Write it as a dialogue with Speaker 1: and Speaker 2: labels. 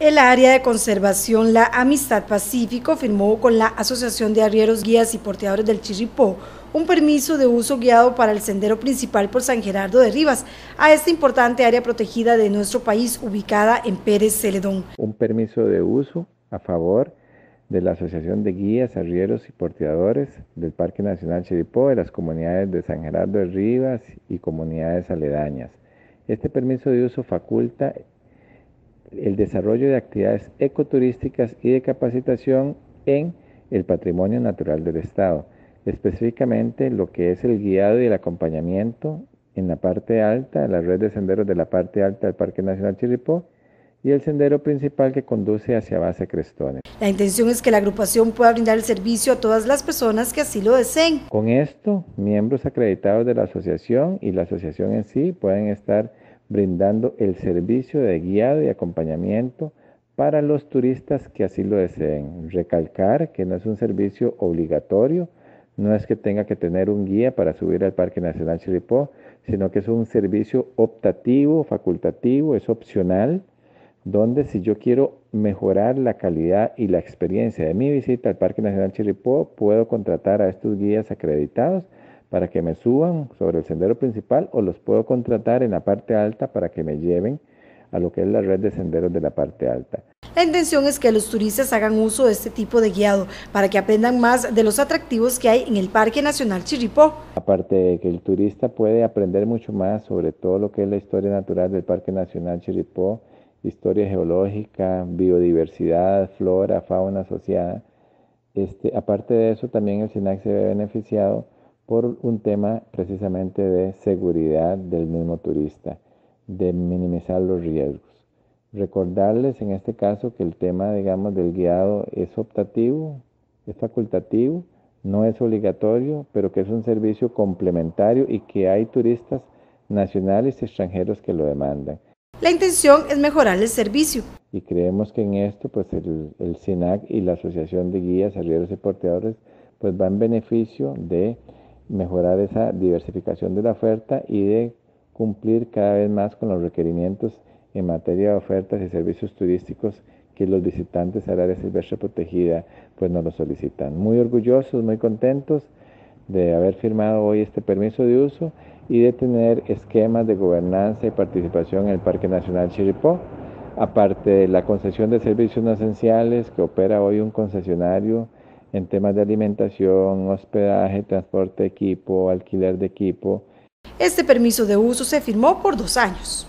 Speaker 1: El área de conservación La Amistad Pacífico firmó con la Asociación de Arrieros Guías y Porteadores del Chirripó un permiso de uso guiado para el sendero principal por San Gerardo de Rivas, a esta importante área protegida de nuestro país ubicada en Pérez Celedón.
Speaker 2: Un permiso de uso a favor de la Asociación de Guías, Arrieros y Porteadores del Parque Nacional Chirripó, de las comunidades de San Gerardo de Rivas y comunidades aledañas. Este permiso de uso faculta el desarrollo de actividades ecoturísticas y de capacitación en el patrimonio natural del Estado, específicamente lo que es el guiado y el acompañamiento en la parte alta, la red de senderos de la parte alta del Parque Nacional Chirripó y el sendero principal que conduce hacia base Crestones.
Speaker 1: La intención es que la agrupación pueda brindar el servicio a todas las personas que así lo deseen.
Speaker 2: Con esto, miembros acreditados de la asociación y la asociación en sí pueden estar brindando el servicio de guiado y acompañamiento para los turistas que así lo deseen. Recalcar que no es un servicio obligatorio, no es que tenga que tener un guía para subir al Parque Nacional Chiripó, sino que es un servicio optativo, facultativo, es opcional, donde si yo quiero mejorar la calidad y la experiencia de mi visita al Parque Nacional Chiripó, puedo contratar a estos guías acreditados para que me suban sobre el sendero principal o los puedo contratar en la parte alta para que me lleven a lo que es la red de senderos de la parte alta.
Speaker 1: La intención es que los turistas hagan uso de este tipo de guiado para que aprendan más de los atractivos que hay en el Parque Nacional Chirripó.
Speaker 2: Aparte de que el turista puede aprender mucho más sobre todo lo que es la historia natural del Parque Nacional Chirripó, historia geológica, biodiversidad, flora, fauna asociada. Este, aparte de eso, también el SINAC se ve beneficiado por un tema precisamente de seguridad del mismo turista, de minimizar los riesgos. Recordarles en este caso que el tema, digamos, del guiado es optativo, es facultativo, no es obligatorio, pero que es un servicio complementario y que hay turistas nacionales y extranjeros que lo demandan.
Speaker 1: La intención es mejorar el servicio.
Speaker 2: Y creemos que en esto, pues el, el SINAC y la Asociación de Guías, Arrieros y Porteadores, pues va en beneficio de mejorar esa diversificación de la oferta y de cumplir cada vez más con los requerimientos en materia de ofertas y servicios turísticos que los visitantes al área silvestre protegida pues nos lo solicitan. Muy orgullosos, muy contentos de haber firmado hoy este permiso de uso y de tener esquemas de gobernanza y participación en el Parque Nacional Chiripó, aparte de la concesión de servicios no esenciales que opera hoy un concesionario en temas de alimentación, hospedaje, transporte de equipo, alquiler de equipo.
Speaker 1: Este permiso de uso se firmó por dos años.